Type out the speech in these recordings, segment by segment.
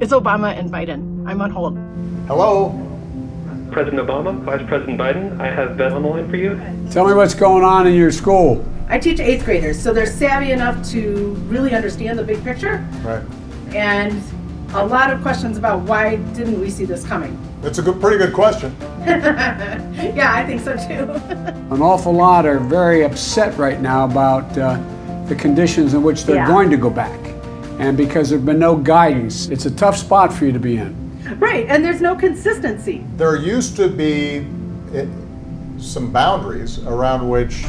It's Obama and Biden. I'm on hold. Hello. President Obama, Vice President Biden, I have Beth on the line for you. Tell me what's going on in your school. I teach eighth graders, so they're savvy enough to really understand the big picture Right. and a lot of questions about why didn't we see this coming. It's a good, pretty good question. yeah, I think so too. An awful lot are very upset right now about uh, the conditions in which they're Yeah. going to go back. And because there's been no guidance, it's a tough spot for you to be in. right, and there's no consistency. There used to be it, some boundaries around which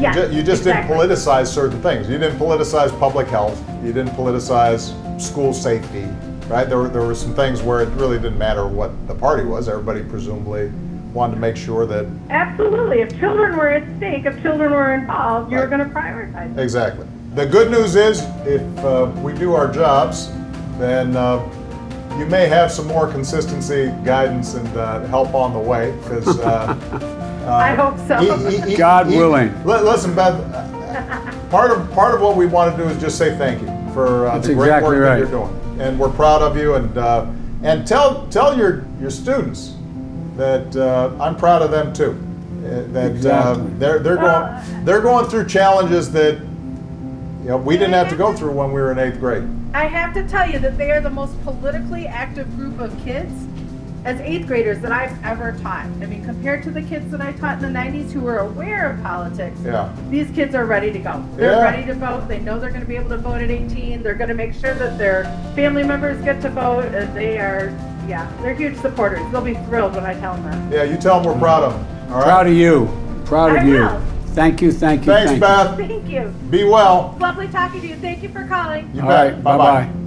Yeah, ju- you just didn't politicize certain things. You didn't politicize public health. You didn't politicize school safety, right? There were, there were some things where it really didn't matter what the party was. Everybody presumably wanted to make sure that Absolutely. If children were at stake, if children were involved, you're Right. going to prioritize. Exactly. The good news is, if uh, we do our jobs, then uh, you may have some more consistency, guidance, and uh, help on the way. Because uh, I hope so. God willing. Li- listen, Beth. uh, Part of part of what we want to do is just say thank you for uh, the great exactly work that you're doing, and we're proud of you. And uh, and tell tell your your students that uh, I'm proud of them too. Uh, that Exactly. uh, they're they're going they're going through challenges that you know we didn't have to go through when we were in eighth grade. I have to tell you that they are the most politically active group of kids as eighth graders that I've ever taught. I mean, compared to the kids that I taught in the 90s who were aware of politics, Yeah. these kids are ready to go. They're Yeah. ready to vote. They know they're going to be able to vote at 18. They're going to make sure that their family members get to vote. And they are, yeah, they're huge supporters. They'll be thrilled when I tell them that. Yeah, you tell them we're proud of them. All right. Proud of you. Proud of I you. will. Thank you, thank you, Thanks, thank Beth. Thank you. Be well. Lovely talking to you. Thank you for calling. You you. All bet. right, bye-bye.